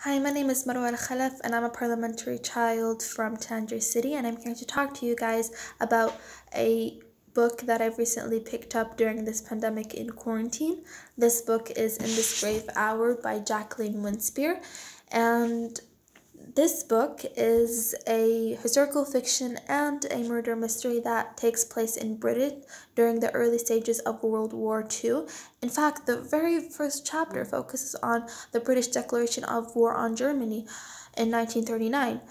Hi, my name is Marwa Al Khalaf, and I'm a parliamentary child from Tangier City, and I'm here to talk to you guys about a book that I've recently picked up during this pandemic in quarantine. This book is In This Grave Hour by Jacqueline Winspear, and this book is a historical fiction and a murder mystery that takes place in Britain during the early stages of World War II. In fact, the very first chapter focuses on the British declaration of war on Germany in 1939.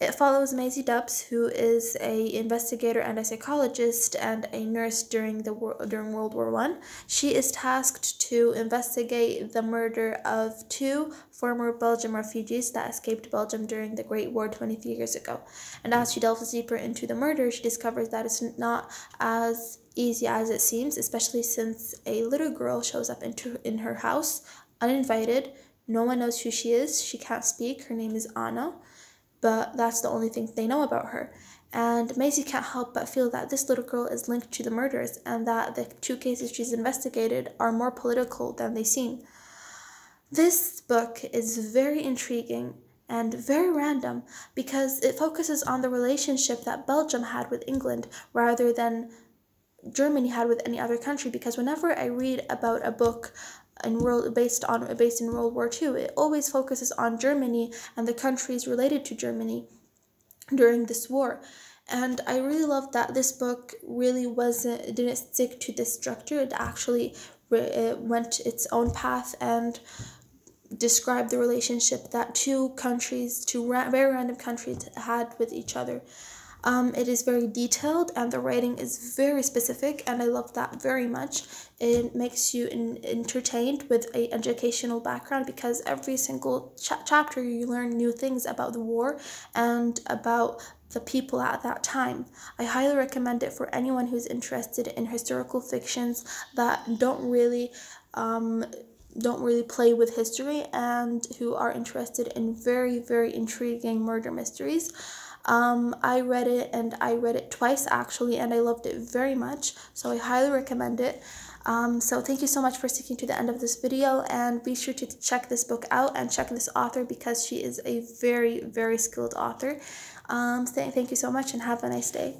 It follows Maisie Dobbs, who is a investigator and a psychologist and a nurse during the during World War One. She is tasked to investigate the murder of two former Belgian refugees that escaped Belgium during the Great War 23 years ago. And as she delves deeper into the murder, she discovers that it's not as easy as it seems, especially since a little girl shows up into in her house uninvited. No one knows who she is. She can't speak. Her name is Anna but that's the only thing they know about her. And Maisie can't help but feel that this little girl is linked to the murders and that the two cases she's investigated are more political than they seem. This book is very intriguing and very random because it focuses on the relationship that Belgium had with England rather than Germany had with any other country because whenever I read about a book in world based on based in World War II. It always focuses on Germany and the countries related to Germany during this war. And I really love that this book really wasn't didn't stick to this structure. It actually it went its own path and described the relationship that two countries, two ra- very random countries, had with each other. Um, it is very detailed and the writing is very specific, and I love that very much. It makes you in, entertained with a educational background because every single ch- chapter you learn new things about the war and about the people at that time. I highly recommend it for anyone who's interested in historical fictions that don't really um, don't really play with history and who are interested in very very intriguing murder mysteries. Um, I read it and I read it twice actually, and I loved it very much. So I highly recommend it. Um, so thank you so much for sticking to the end of this video and be sure to check this book out and check this author because she is a very, very skilled author. Um, thank you so much and have a nice day.